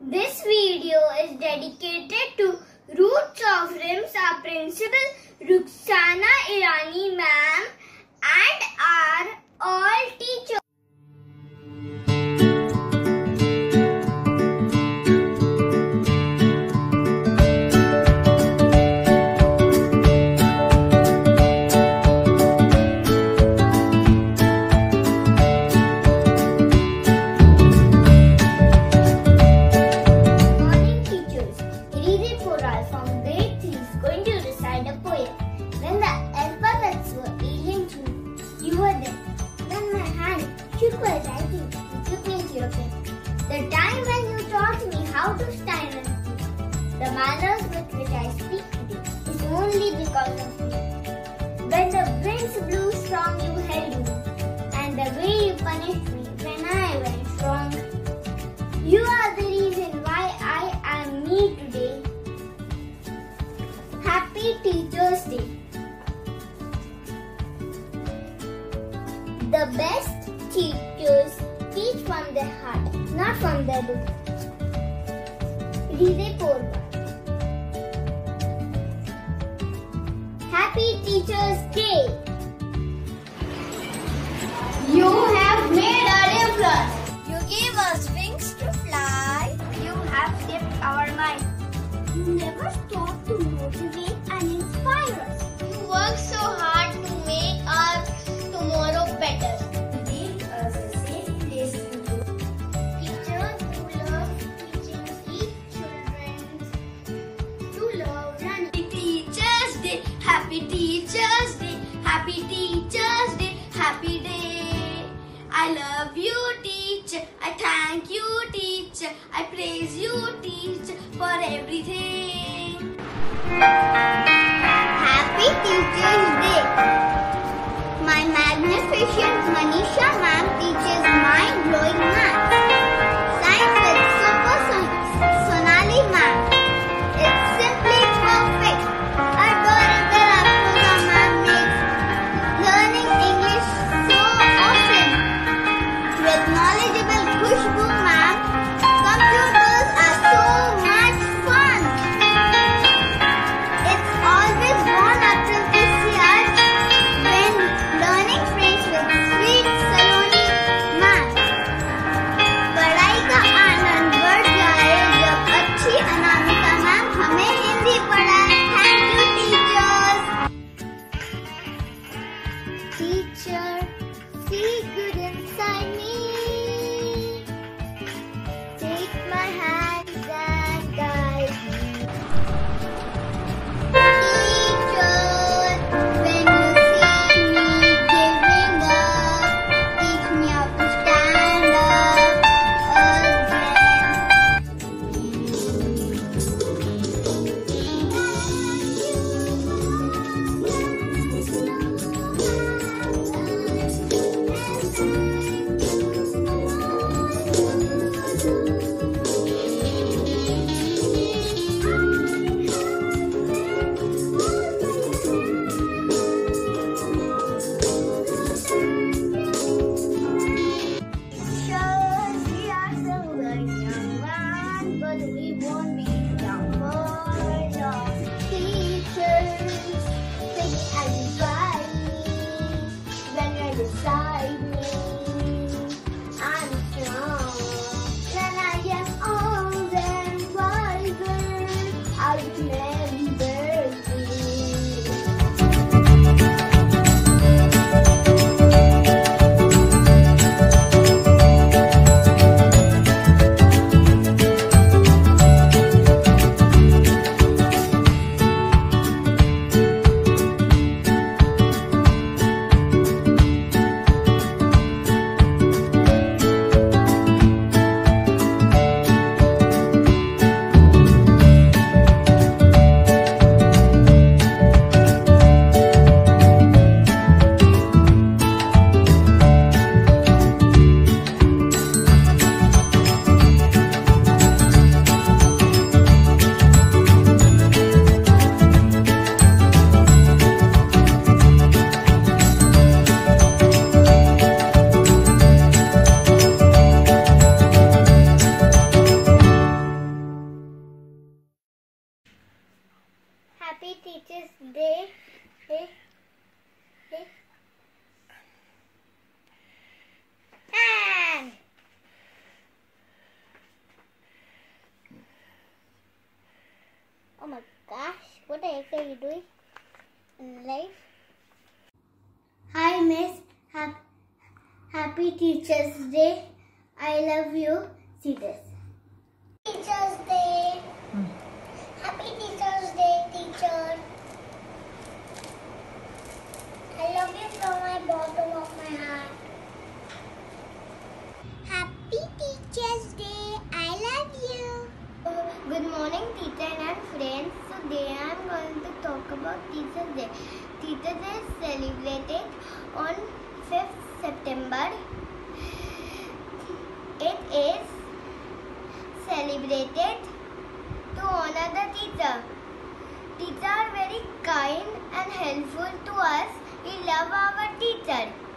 This video is dedicated to Roots of RIMSA Principal Ruxana Irani ma'am and our all teachers. The manners with which I speak today is only because of you. When the winds blew strong, you held me. And the way you punished me when I went wrong. You are the reason why I am me today. Happy Teacher's Day. The best teachers teach from their heart, not from their book. Hriday Porwal. Teacher's Day. I love you, teacher. I thank you, teacher. I praise you, teacher, for everything. Happy Teacher's Day! My magnificent Manisha my gosh, what the heck are you doing in life? Hi, Miss. Hap- Happy Teachers Day. I love you. See this. Teachers Day. Happy Teachers Day, teacher. I love you from my bottom of my heart. Happy Teachers Day. I love you. Good morning, teacher and friends. Today I am going to talk about Teachers Day. Teachers Day is celebrated on 5th September. It is celebrated to honor the teacher. Teachers are very kind and helpful to us. We love our teacher.